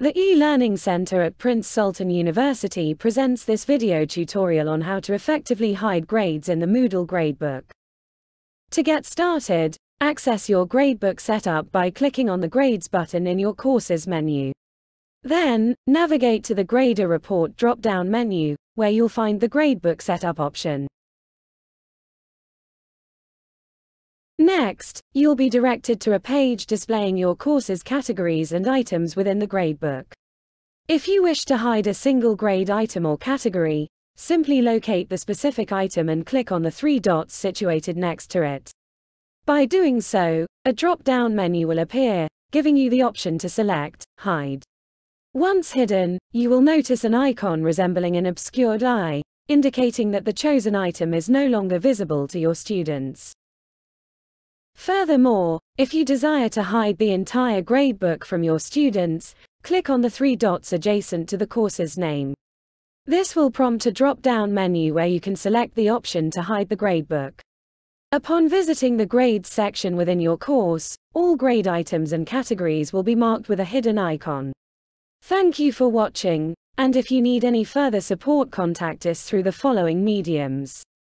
The e-learning center at Prince Sultan University presents this video tutorial on how to effectively hide grades in the Moodle gradebook. To get started, access your gradebook setup by clicking on the Grades button in your Courses menu. Then, navigate to the Grader Report drop-down menu, where you'll find the gradebook setup option. Next, you'll be directed to a page displaying your course's categories and items within the gradebook. If you wish to hide a single grade item or category, simply locate the specific item and click on the three dots situated next to it. By doing so, a drop-down menu will appear, giving you the option to select Hide. Once hidden, you will notice an icon resembling an obscured eye, indicating that the chosen item is no longer visible to your students. Furthermore, if you desire to hide the entire gradebook from your students, click on the three dots adjacent to the course's name. This will prompt a drop-down menu where you can select the option to hide the gradebook. Upon visiting the Grades section within your course, all grade items and categories will be marked with a hidden icon. Thank you for watching, and if you need any further support contact us through the following mediums.